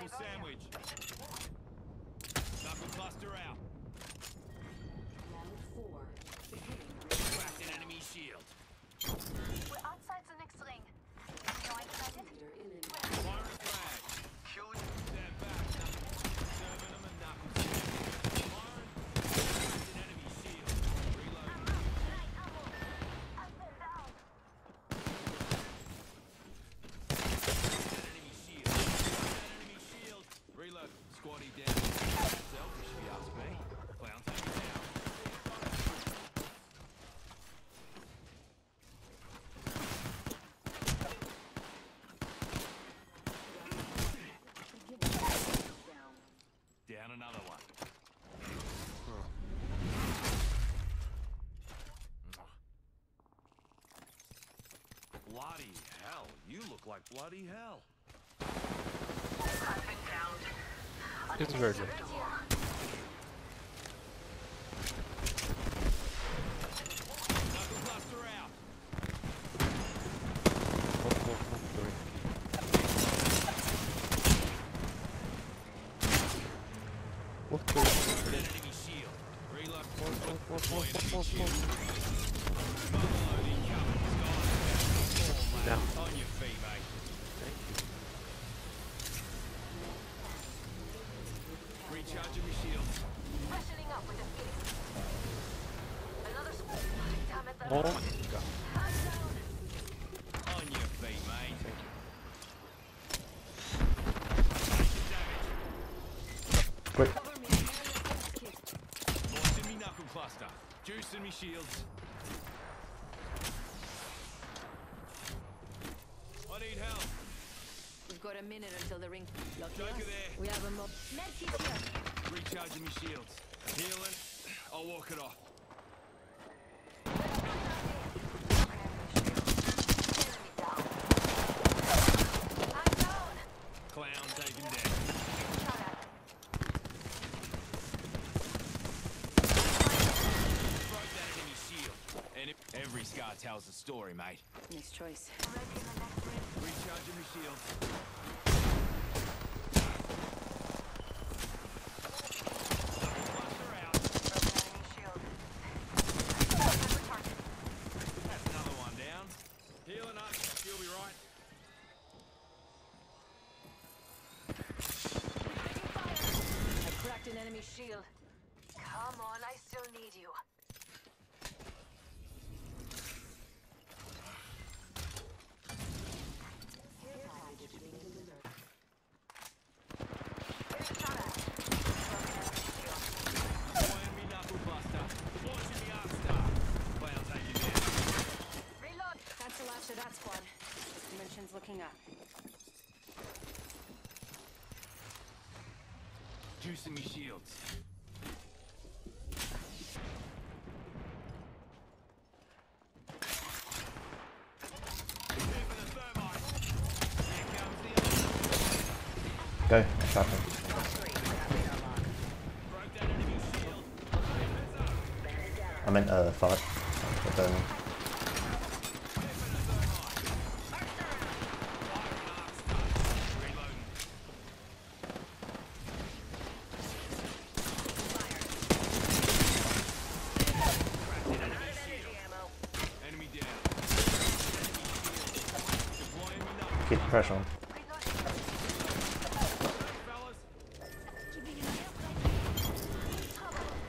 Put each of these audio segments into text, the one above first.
Knuckle sandwich. Knuckle cluster out. Round four. Cracked an enemy shield. We're outside the next ring. Join sighted. leader in an Fire a flag. Stand back. Serving them a knuckle sandwich. Firing. Cracked an enemy shield. Reload. That enemy shield. That enemy shield. Reload. Squatty down. Selfish if you ask me. Clown take it down. Down another one. Bloody hell, you look like bloody hell. It's Virgil. Knuckle cluster out. What, what, what, sorry. What the? An enemy shield. Reload. What, what, what, Deploy what, enemy what, shield. what? Overload incoming. Sky. Down. On your feet, mate. Thank you. Recharging my shields. Freshening up with the fix. Another squad. Damn it, Oh, they're God. On your feet, mate. Thank you. Quick. Cover me. Kid. Launching me knuckle cluster. Juicing me shields. I need help. We've got a minute until the ring. Joker us. there. We have a mob. Medkit here. Recharging me shields. Healing. I'll walk it off. Enemy down. I'm down. Clown taken down. Shot at. Broke that enemy shield. And it, every scar tells a story, mate. Nice choice. Ready the. Recharging me shields. Cluster out. Broken enemy shield. That's another one down. Healing up. You'll be right. I cracked an enemy shield. Come on, I still need you. Getting shot at. Broken enemy shield. Deploying me knuckle cluster. Launching me arc star. Clown taken down. Reload. Cancel after that squad. Dimensions looking up. Juicing me shields. Here for the thermite. Here comes the other. Go, shot him. Broke that enemy shield. Heads up. I meant uh, fight. But, um, Here for the thermite. Fire an arc star. Reloading. Cracked an enemy shield. Enemy down. Enemy shield. Deploying me knuckle. Keep the pressure on.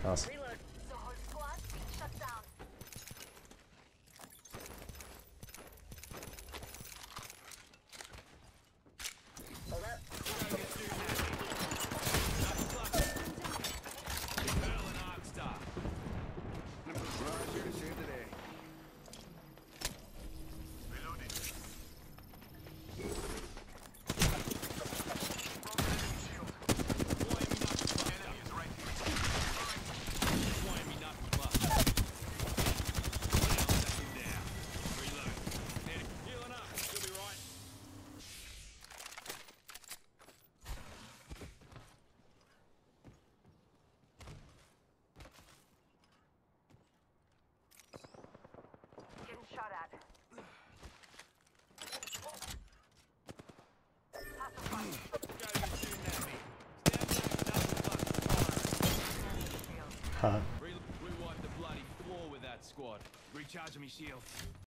Nice. shot at. Huh. The bloody floor with that squad. Recharge shield.